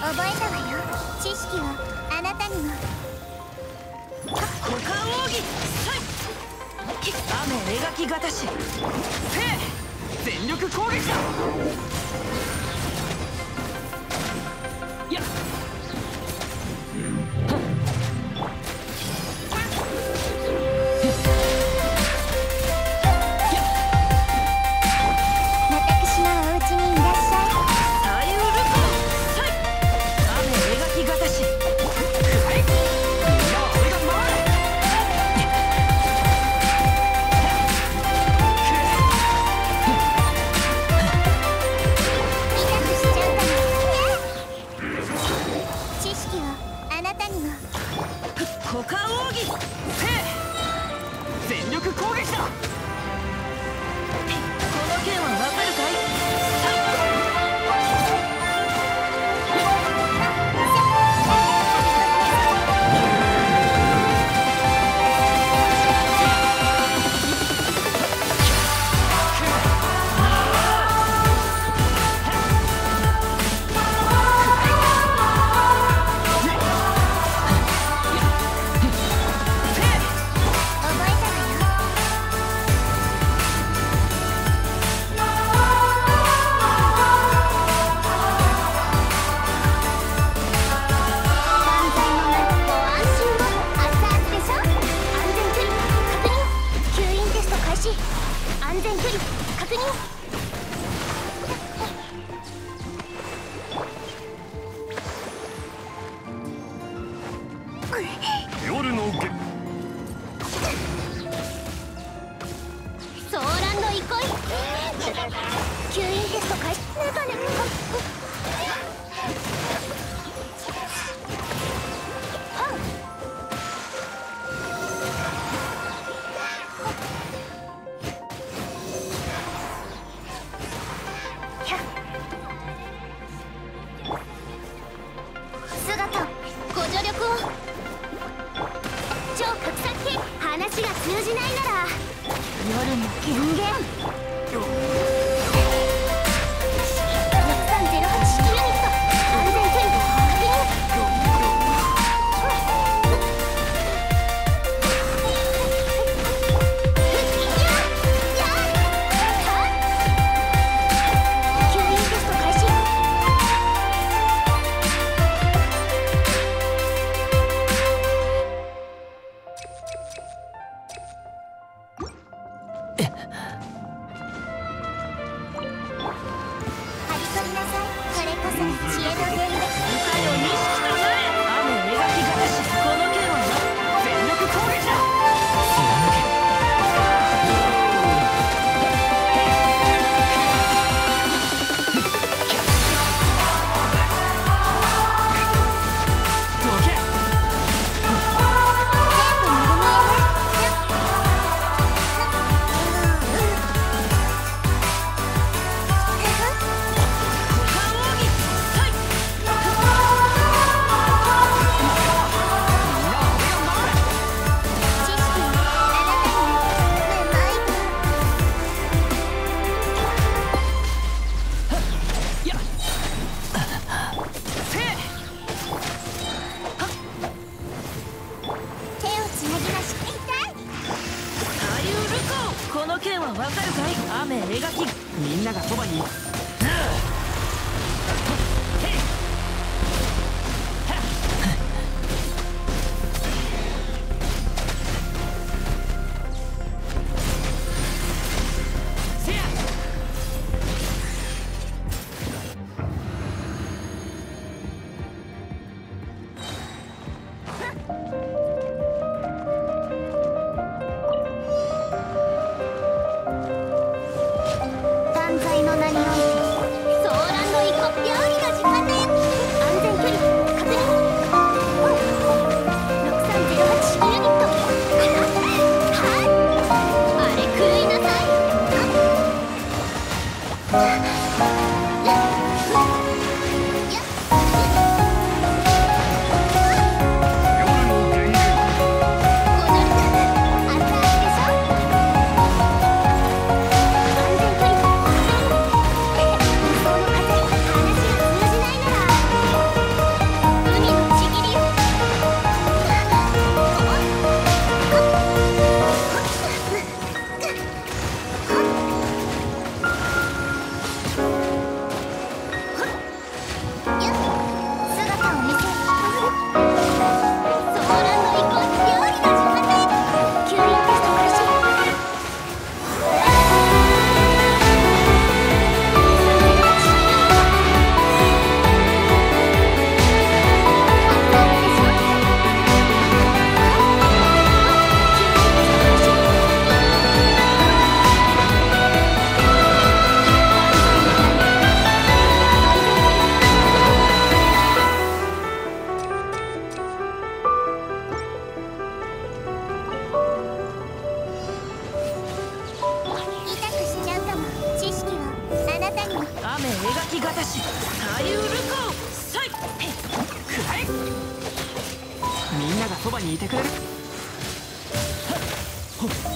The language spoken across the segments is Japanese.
覚えたわよ。知識をあなたにも。股間奥義雨描きがたしせ全力攻撃だ吸引テスト開始メガネッが通じないなら夜も権限はわかるかい？雨描き。みんながそばに、うんきがたしサイウルコサイくらえみんながそばにいてくれる？ほっ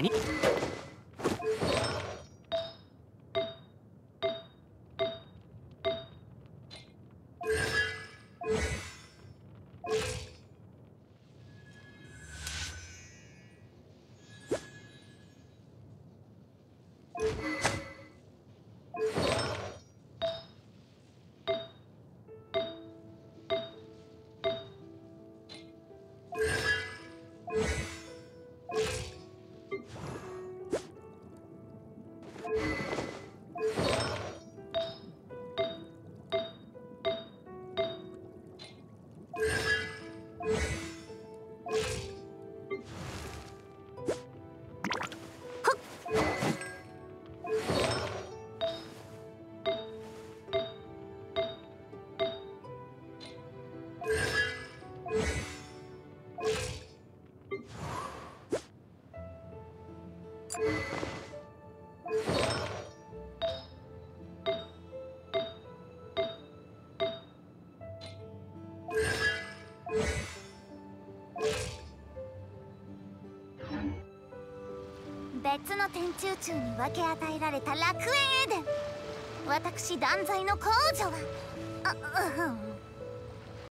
に。つの天中中に分け与えられた楽園エデン私断罪の公女は。あうん。